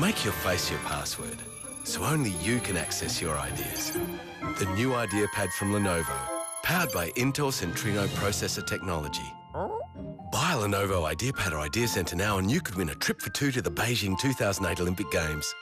Make your face your password, so only you can access your ideas. The new IdeaPad from Lenovo, powered by Intel Centrino processor technology. Buy a Lenovo IdeaPad or Idea Centre now and you could win a trip for two to the Beijing 2008 Olympic Games.